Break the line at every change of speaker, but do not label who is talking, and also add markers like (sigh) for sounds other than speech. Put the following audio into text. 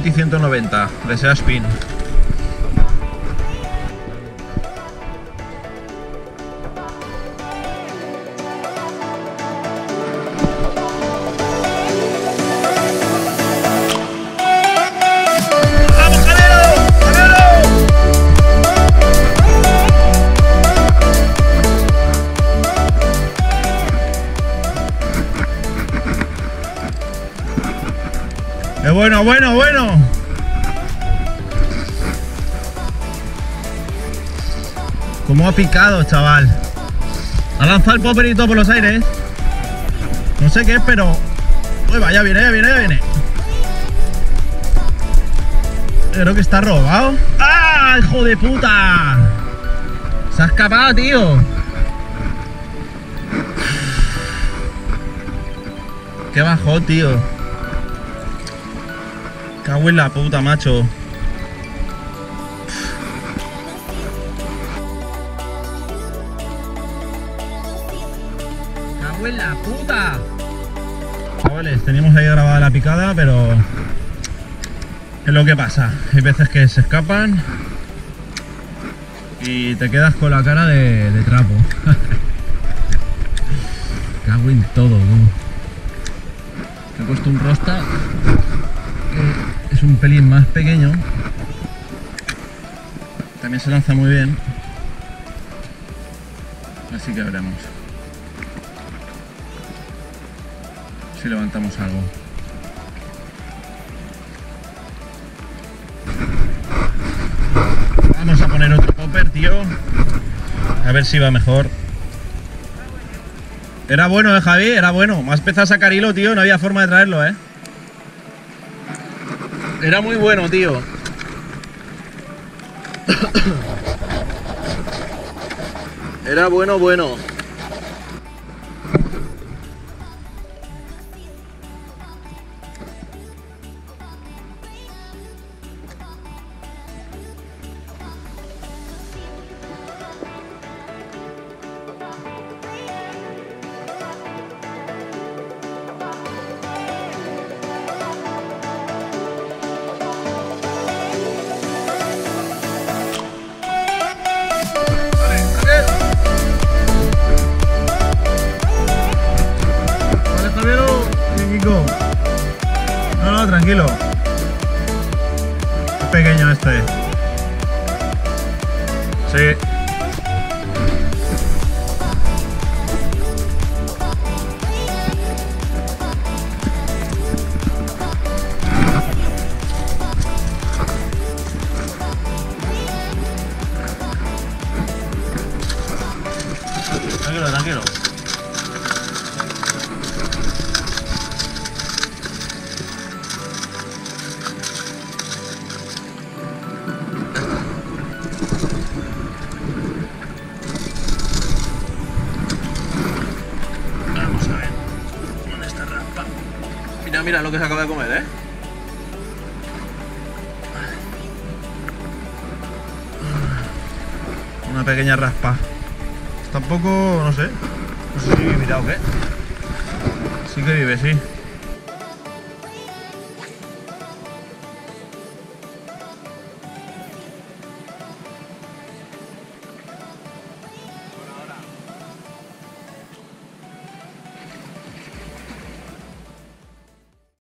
Moti 190 de Sea ¡Qué bueno, bueno, bueno! Cómo ha picado, chaval. Ha lanzado el poperito por los aires. No sé qué es, pero... Uy, va, ya viene, ya viene, ya viene. Creo que está robado. ¡Ah, hijo de puta! Se ha escapado, tío. Qué bajó, tío. Cago en la puta, macho. Cago en la puta. Chavales, teníamos ahí grabada la picada, pero es lo que pasa. Hay veces que se escapan y te quedas con la cara de, de trapo. (laughs) Cago en todo, tú. He puesto un rosta que es un pelín más pequeño. También se lanza muy bien. Así que veremos. Si levantamos algo. Vamos a poner otro popper, tío. A ver si va mejor. Era bueno, eh, Javi, era bueno. Has empezado a sacar hilo, tío. No había forma de traerlo, eh. Era muy bueno, tío. (coughs) Era bueno, bueno. No, no, tranquilo. Pequeño este. Sí. Tranquilo, tranquilo. Mira, lo que se acaba de comer, ¿eh? Una pequeña raspa. Tampoco, no sé. No sé si vivirá o qué. Sí que vive, sí.